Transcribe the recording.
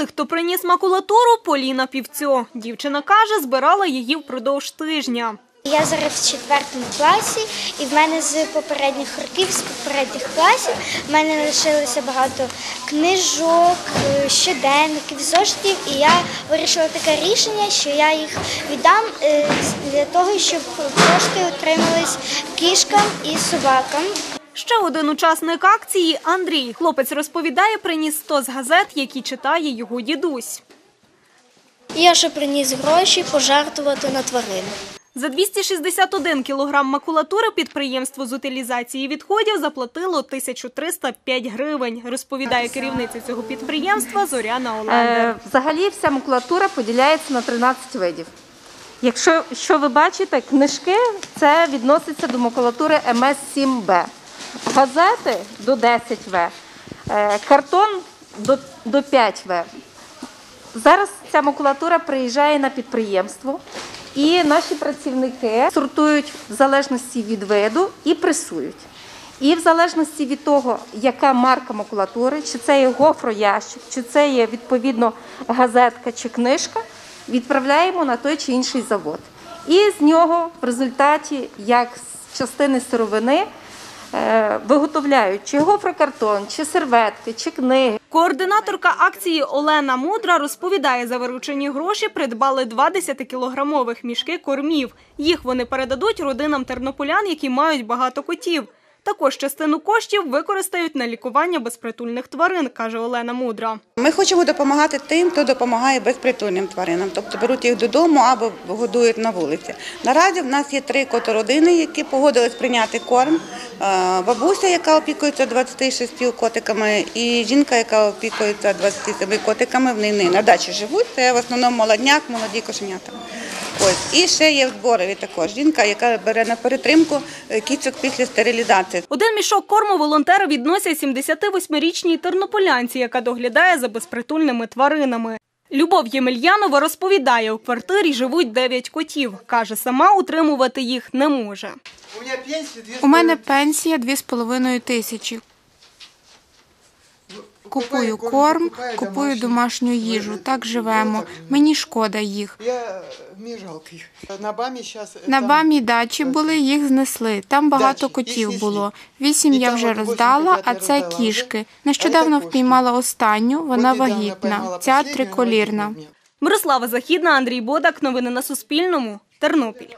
тих, хто приніс макулатуру, Поліна Півцьо. Дівчина каже, збирала її впродовж тижня. Я зараз в четвертому класі, і в мене з попередніх років, з попередніх класів, в мене лишилося багато книжок, е, щоденників, зошитів, і я вирішила таке рішення, що я їх віддам е, для того, щоб кошти отримались кішкам і собакам. Ще один учасник акції Андрій. Хлопець розповідає, приніс 100 з газет, які читає його дідусь. Я ще приніс гроші пожертвувати на тварин. За 261 кілограм макулатури підприємство з утилізації відходів заплатило 1305 гривень, розповідає керівниця цього підприємства Зоряна. Е, Взагалі вся макулатура поділяється на 13 видів. Якщо що ви бачите, книжки це відноситься до макулатури МС7Б, газети до 10В, е, картон до, до 5В. Зараз ця макулатура приїжджає на підприємство, і наші працівники сортують в залежності від виду і пресують. І в залежності від того, яка марка макулатури, чи це є гофроящик, чи це є відповідно газетка чи книжка, відправляємо на той чи інший завод. І з нього в результаті, як з частини сировини, виготовляють чи гофрокартон, чи серветки, чи книги. Координаторка акції Олена Мудра розповідає, за виручені гроші придбали два 10-кілограмових мішки кормів. Їх вони передадуть родинам тернополян, які мають багато котів. Також частину коштів використають на лікування безпритульних тварин, каже Олена Мудра. Ми хочемо допомагати тим, хто допомагає безпритульним тваринам, тобто беруть їх додому або годують на вулиці. Наразі в нас є три котородини, які погодились прийняти корм. Е, Бабуся, яка опікується 26 котиками, і жінка, яка опікується 27 котиками. Вони на дачі живуть. Це в основному молодняк, молоді кошенята. Ось і ще є в Зборові також жінка, яка бере на перетримку е, кіцьок після стерилізації. Один мішок корму волонтери відносять 78-річній тернополянці, яка доглядає за безпритульними тваринами. Любов Ємельянова розповідає, у квартирі живуть 9 котів. Каже, сама утримувати їх не може. У мене пенсія 2,5 тисячі. Купую корм, купую домашню їжу. Так живемо. Мені шкода їх. Их. На бамі дачі були, їх знесли. Там багато котів було. Вісім я вже роздала, а це кішки. Нещодавно впіймала останню, вона вагітна. Ця триколірна. Мирослава Західна, Андрій Бодак. Новини на Суспільному. Тернопіль.